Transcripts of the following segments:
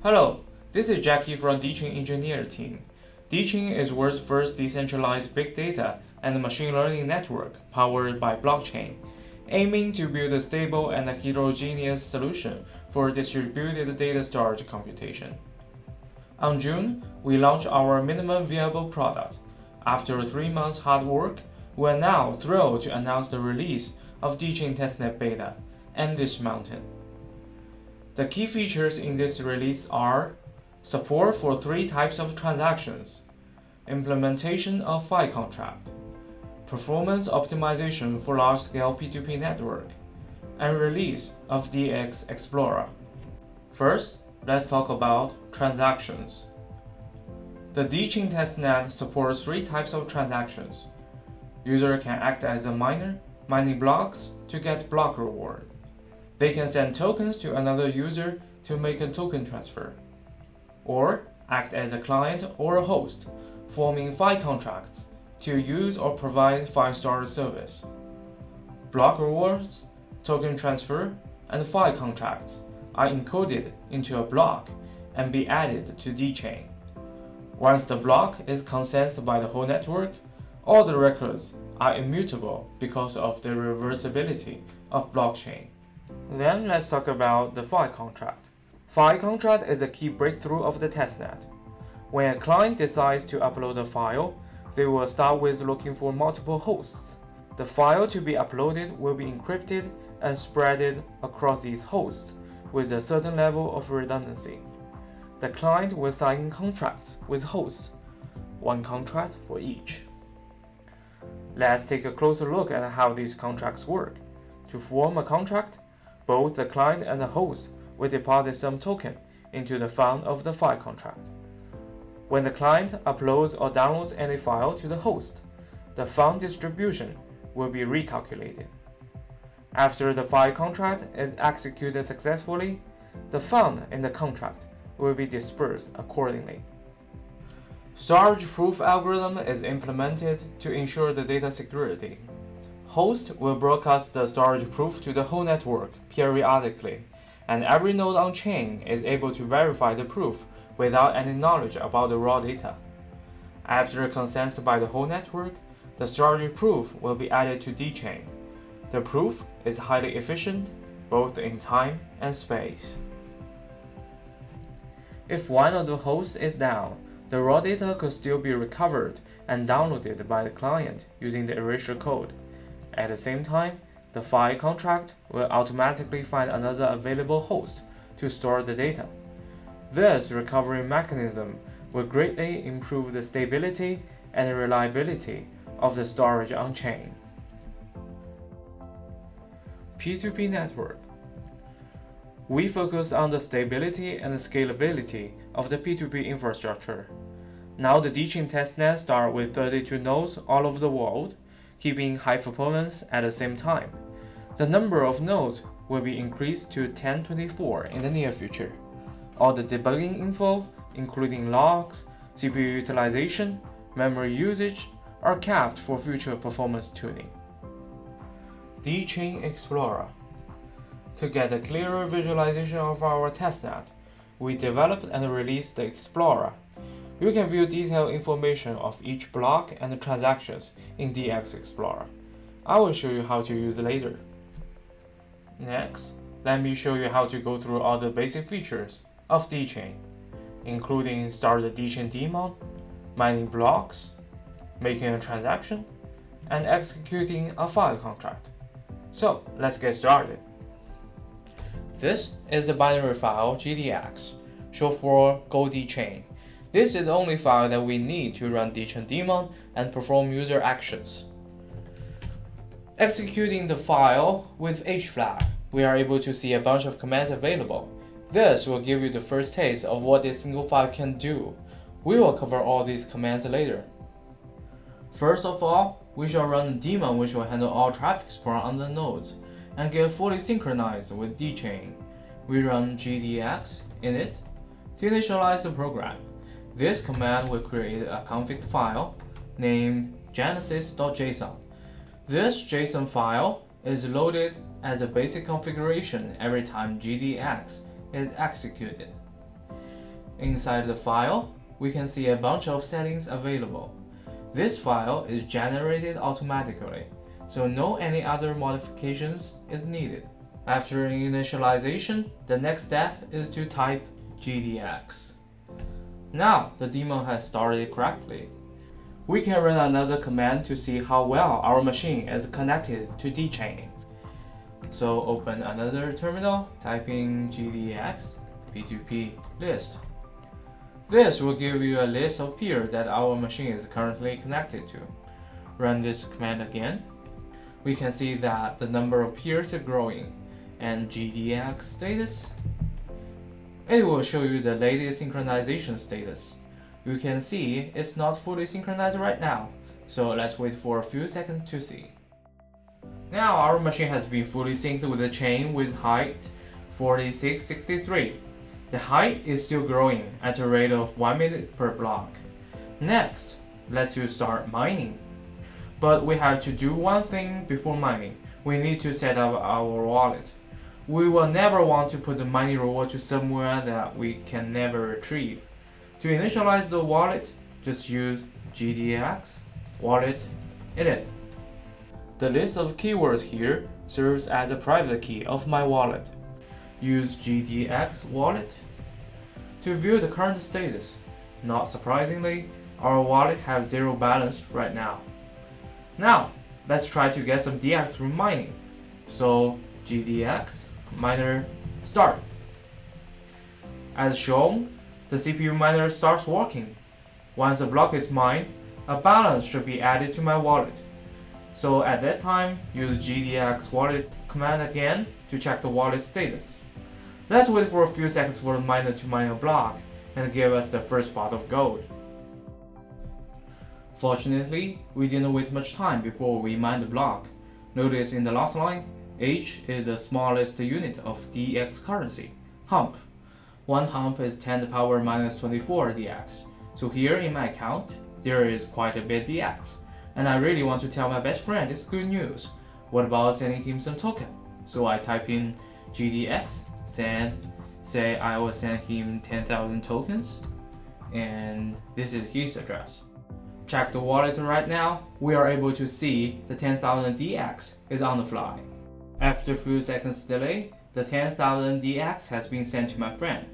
Hello, this is Jacky from DxChain Engineer team. DxChain is world's first decentralized big data and machine learning network powered by blockchain, aiming to build a stable and heterogeneous solution for distributed data storage computation. On June, we launched our minimum viable product. After three months hard work, we are now thrilled to announce the release of DxChain Testnet Beta Andes mountain. The key features in this release are support for three types of transactions, implementation of file contract, performance optimization for large-scale P2P network, and release of DX Explorer. First, let's talk about transactions. The DxChain testnet supports three types of transactions. User can act as a miner, mining blocks to get block reward. They can send tokens to another user to make a token transfer. Or act as a client or a host, forming file contracts to use or provide storage service. Block rewards, token transfer, and file contracts are encoded into a block and be added to DxChain. Once the block is consented by the whole network, all the records are immutable because of the reversibility of blockchain. Then let's talk about the file contract. file contract is a key breakthrough of the testnet. When a client decides to upload a file, they will start with looking for multiple hosts. The file to be uploaded will be encrypted and spreaded across these hosts with a certain level of redundancy. The client will sign contracts with hosts, one contract for each. Let's take a closer look at how these contracts work. To form a contract, both the client and the host will deposit some token into the fund of the file contract. When the client uploads or downloads any file to the host, the fund distribution will be recalculated. After the file contract is executed successfully, the fund in the contract will be dispersed accordingly. Storage proof algorithm is implemented to ensure the data security. Host will broadcast the storage proof to the whole network periodically, and every node on chain is able to verify the proof without any knowledge about the raw data. After consent by the whole network, the storage proof will be added to DxChain. The proof is highly efficient, both in time and space. If one of the hosts is down, the raw data could still be recovered and downloaded by the client using the erasure code. At the same time, the file contract will automatically find another available host to store the data. This recovery mechanism will greatly improve the stability and reliability of the storage on chain. P2P network. We focus on the stability and scalability of the P2P infrastructure. Now the DxChain testnet start with 32 nodes all over the world, keeping high performance at the same time. The number of nodes will be increased to 1024 in the near future. All the debugging info, including logs, CPU utilization, memory usage, are kept for future performance tuning. DxChain Explorer To get a clearer visualization of our testnet, we developed and released the Explorer. You can view detailed information of each block and transactions in DX Explorer. I will show you how to use later. Next, let me show you how to go through all the basic features of DxChain, including start the DxChain daemon, mining blocks, making a transaction, and executing a file contract. So let's get started. This is the binary file GDX, short for Go DxChain. This is the only file that we need to run DxChain daemon and perform user actions. Executing the file with hflag, we are able to see a bunch of commands available. This will give you the first taste of what this single file can do. We will cover all these commands later. First of all, we shall run a daemon which will handle all traffic sprung on the nodes and get fully synchronized with DxChain. We run gdx init to initialize the program. This command will create a config file named genesis.json. This JSON file is loaded as a basic configuration every time GDX is executed. Inside the file, we can see a bunch of settings available. This file is generated automatically, so no any other modifications is needed. After initialization, the next step is to type GDX. Now the daemon has started correctly. We can run another command to see how well our machine is connected to DxChain. So open another terminal, typing GDX p2p list. This will give you a list of peers that our machine is currently connected to. Run this command again. We can see that the number of peers is growing and GDX status. It will show you the latest synchronization status. You can see it's not fully synchronized right now, so let's wait for a few seconds to see. Now our machine has been fully synced with the chain with height 4663. The height is still growing at a rate of 1 minute per block. Next, let's you start mining. But we have to do one thing before mining. We need to set up our wallet. We will never want to put the mining reward to somewhere that we can never retrieve. To initialize the wallet, just use GDX wallet init. The list of keywords here serves as a private key of my wallet. Use GDX wallet to view the current status. Not surprisingly, our wallet has zero balance right now. Now, let's try to get some DX through mining. So GDX miner start. As shown, the CPU miner starts working. Once a block is mined, a balance should be added to my wallet. So at that time, use GDX wallet command again to check the wallet status. Let's wait for a few seconds for the miner to mine a block and give us the first pot of gold. Fortunately, we didn't wait much time before we mined the block. Notice in the last line, H is the smallest unit of DX currency, hump. One hump is 10 to the power minus 24 DX. So here in my account, there is quite a bit DX. And I really want to tell my best friend this good news. What about sending him some token? So I type in GDX, send, say I will send him 10,000 tokens, and this is his address. Check the wallet right now, we are able to see the 10,000 DX is on the fly. After few seconds delay, the 10,000 DX has been sent to my friend,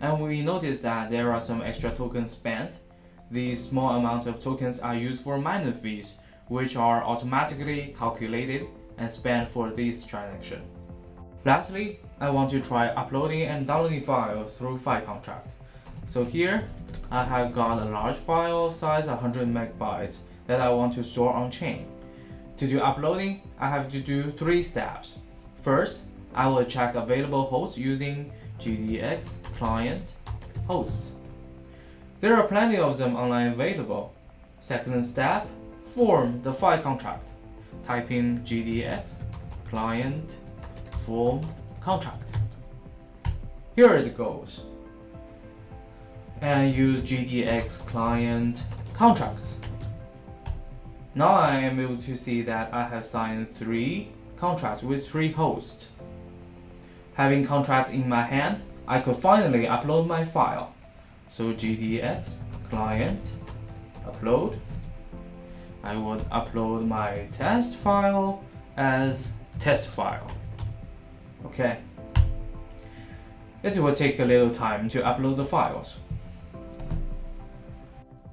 and we notice that there are some extra tokens spent. These small amounts of tokens are used for miner fees, which are automatically calculated and spent for this transaction. Lastly, I want to try uploading and downloading files through file contract. So here, I have got a large file size 100 megabytes that I want to store on chain. To do uploading, I have to do three steps. First, I will check available hosts using GDX client hosts. There are plenty of them online available. Second step, form the file contract. Type in GDX client form contract. Here it goes. And use GDX client contracts. Now I am able to see that I have signed three contracts with three hosts. Having contract in my hand, I could finally upload my file. So GDX client upload. I would upload my test file as test file. Okay. It will take a little time to upload the files.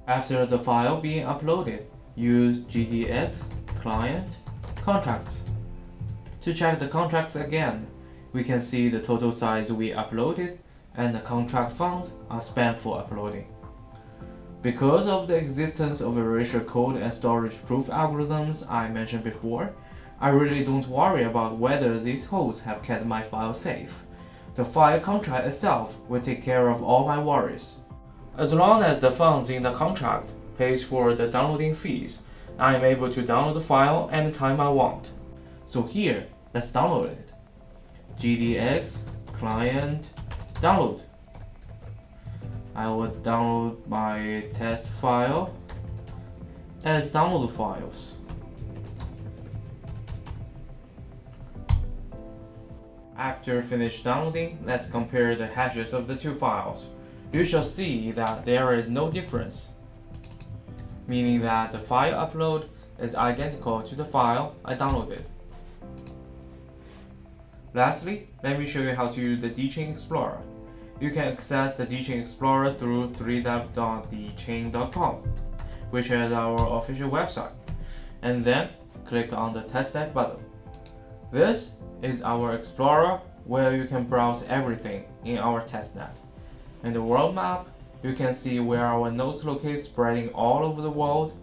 After the file being uploaded, use GDX client contracts. To check the contracts again, we can see the total size we uploaded and the contract funds are spent for uploading. Because of the existence of erasure code and storage proof algorithms I mentioned before, I really don't worry about whether these hosts have kept my file safe. The file contract itself will take care of all my worries. As long as the funds in the contract pays for the downloading fees, I am able to download the file anytime I want. So here, let's download it. GDX client download. I will download my test file as download files. After finish downloading, let's compare the hashes of the two files. you shall see that there is no difference, meaning that the file upload is identical to the file I downloaded. Lastly, let me show you how to use the DxChain Explorer. You can access the DxChain Explorer through 3dev.dxchain.com, which is our official website, and then click on the testnet button. This is our Explorer where you can browse everything in our testnet. and the world map, you can see where our nodes locate spreading all over the world.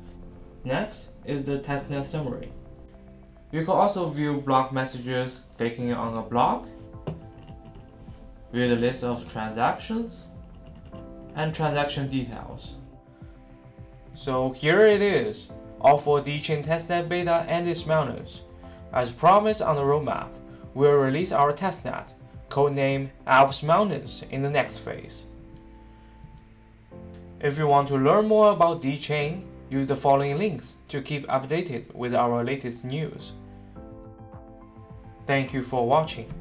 Next is the testnet summary. You can also view block messages clicking on a block, view the list of transactions, and transaction details. So here it is, all for DxChain testnet beta and Andes Mountains. As promised on the roadmap, we'll release our testnet, codenamed Alps Mountains, in the next phase. If you want to learn more about DxChain, use the following links to keep updated with our latest news. Thank you for watching.